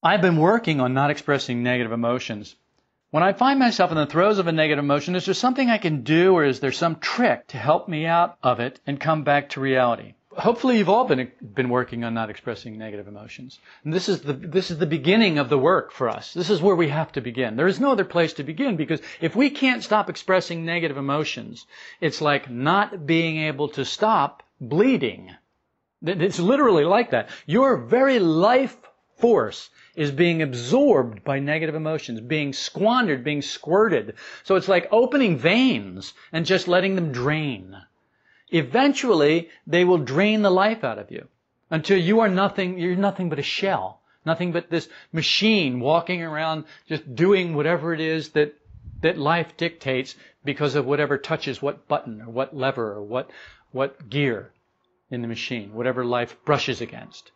I've been working on not expressing negative emotions. When I find myself in the throes of a negative emotion, is there something I can do or is there some trick to help me out of it and come back to reality? Hopefully you've all been, been working on not expressing negative emotions. And this is the, this is the beginning of the work for us. This is where we have to begin. There is no other place to begin because if we can't stop expressing negative emotions, it's like not being able to stop bleeding. It's literally like that. Your very life force is being absorbed by negative emotions, being squandered, being squirted. So it's like opening veins and just letting them drain. Eventually, they will drain the life out of you until you are nothing, you're nothing but a shell. Nothing but this machine walking around just doing whatever it is that, that life dictates because of whatever touches what button or what lever or what, what gear in the machine, whatever life brushes against.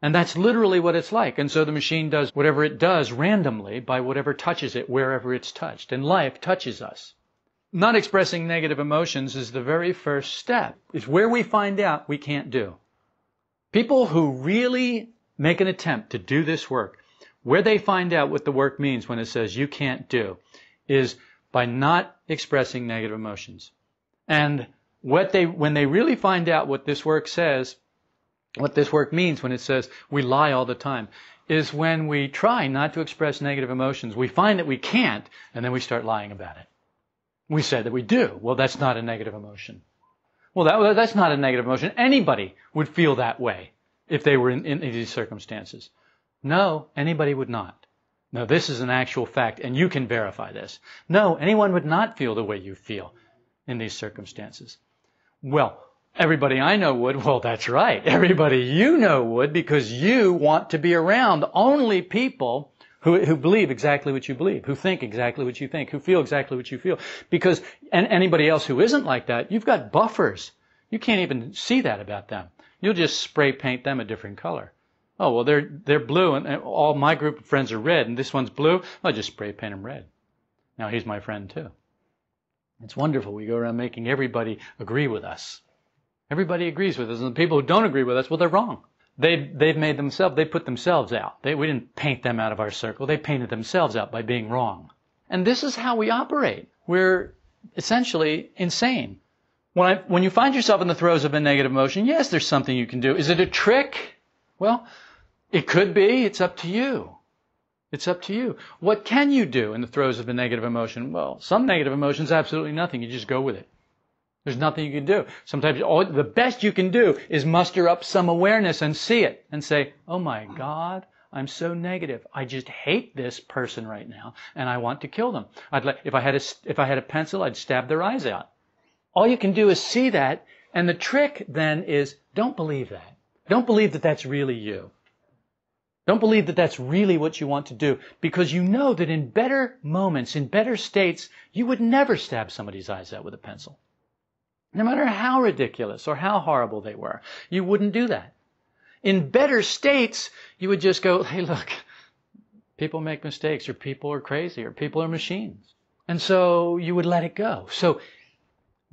And that's literally what it's like. And so the machine does whatever it does randomly by whatever touches it wherever it's touched. And life touches us. Not expressing negative emotions is the very first step. It's where we find out we can't do. People who really make an attempt to do this work, where they find out what the work means when it says you can't do, is by not expressing negative emotions. And what they, when they really find out what this work says, what this work means when it says we lie all the time is when we try not to express negative emotions, we find that we can't, and then we start lying about it. We say that we do. Well, that's not a negative emotion. Well, that, that's not a negative emotion. Anybody would feel that way if they were in, in these circumstances. No, anybody would not. No, this is an actual fact, and you can verify this. No, anyone would not feel the way you feel in these circumstances. Well, Everybody I know would. Well, that's right. Everybody you know would because you want to be around only people who, who believe exactly what you believe, who think exactly what you think, who feel exactly what you feel. Because and anybody else who isn't like that, you've got buffers. You can't even see that about them. You'll just spray paint them a different color. Oh, well, they're, they're blue and all my group of friends are red and this one's blue. I'll just spray paint him red. Now he's my friend too. It's wonderful. We go around making everybody agree with us. Everybody agrees with us, and the people who don't agree with us, well, they're wrong. They've, they've made themselves, they put themselves out. They, we didn't paint them out of our circle. They painted themselves out by being wrong. And this is how we operate. We're essentially insane. When, I, when you find yourself in the throes of a negative emotion, yes, there's something you can do. Is it a trick? Well, it could be. It's up to you. It's up to you. What can you do in the throes of a negative emotion? Well, some negative emotions, absolutely nothing. You just go with it. There's nothing you can do. Sometimes all, the best you can do is muster up some awareness and see it and say, oh my God, I'm so negative. I just hate this person right now and I want to kill them. I'd like, if I had a, if I had a pencil, I'd stab their eyes out. All you can do is see that and the trick then is don't believe that. Don't believe that that's really you. Don't believe that that's really what you want to do because you know that in better moments, in better states, you would never stab somebody's eyes out with a pencil. No matter how ridiculous or how horrible they were, you wouldn't do that. In better states, you would just go, hey, look, people make mistakes, or people are crazy, or people are machines. And so you would let it go. So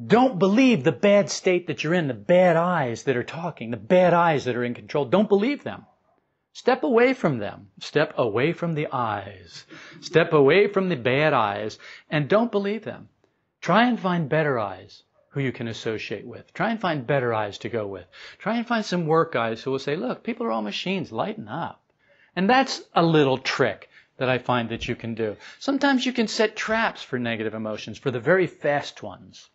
don't believe the bad state that you're in, the bad I's that are talking, the bad I's that are in control. Don't believe them. Step away from them. Step away from the I's. Step away from the bad I's and don't believe them. Try and find better I's who you can associate with. Try and find better I's to go with. Try and find some work I's who will say, look, people are all machines, lighten up. And that's a little trick that I find that you can do. Sometimes you can set traps for negative emotions, for the very fast ones.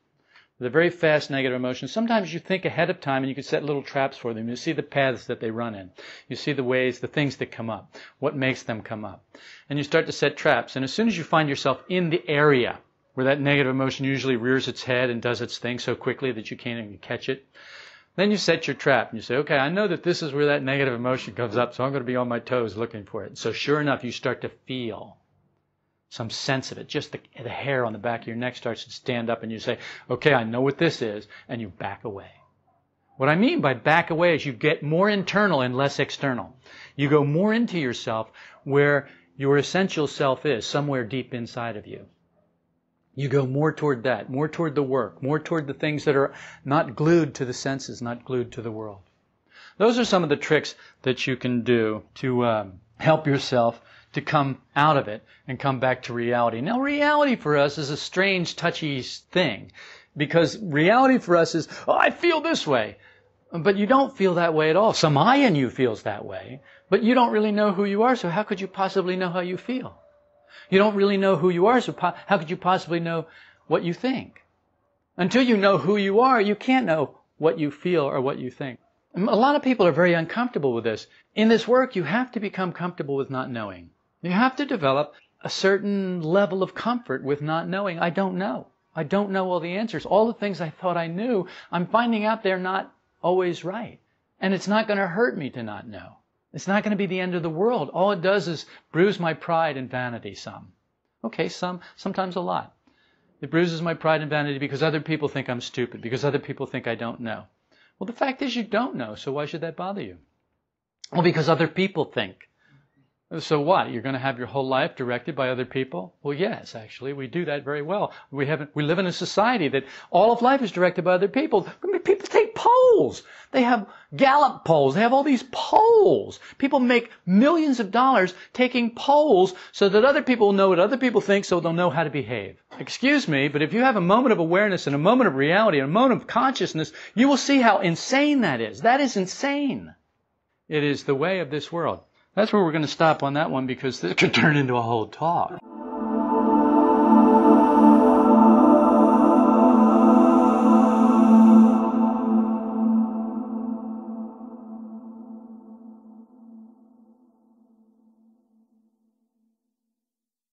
The very fast negative emotions. Sometimes you think ahead of time and you can set little traps for them. You see the paths that they run in. You see the ways, the things that come up. What makes them come up. And you start to set traps. And as soon as you find yourself in the area where that negative emotion usually rears its head and does its thing so quickly that you can't even catch it. Then you set your trap and you say, okay, I know that this is where that negative emotion comes up, so I'm going to be on my toes looking for it. So sure enough, you start to feel some sense of it. Just the, the hair on the back of your neck starts to stand up and you say, okay, I know what this is, and you back away. What I mean by back away is you get more internal and less external. You go more into yourself where your essential self is, somewhere deep inside of you. You go more toward that, more toward the work, more toward the things that are not glued to the senses, not glued to the world. Those are some of the tricks that you can do to um, help yourself to come out of it and come back to reality. Now, reality for us is a strange, touchy thing because reality for us is, oh, I feel this way. But you don't feel that way at all. Some I in you feels that way, but you don't really know who you are, so how could you possibly know how you feel? You don't really know who you are, so how could you possibly know what you think? Until you know who you are, you can't know what you feel or what you think. A lot of people are very uncomfortable with this. In this work, you have to become comfortable with not knowing. You have to develop a certain level of comfort with not knowing. I don't know. I don't know all the answers. All the things I thought I knew, I'm finding out they're not always right. And it's not going to hurt me to not know. It's not going to be the end of the world. All it does is bruise my pride and vanity some. Okay, some, sometimes a lot. It bruises my pride and vanity because other people think I'm stupid, because other people think I don't know. Well, the fact is you don't know, so why should that bother you? Well, because other people think. So what? You're going to have your whole life directed by other people? Well, yes, actually, we do that very well. We have we live in a society that all of life is directed by other people. People polls. They have Gallup polls. They have all these polls. People make millions of dollars taking polls so that other people know what other people think, so they'll know how to behave. Excuse me, but if you have a moment of awareness and a moment of reality and a moment of consciousness, you will see how insane that is. That is insane. It is the way of this world. That's where we're going to stop on that one because this could turn into a whole talk.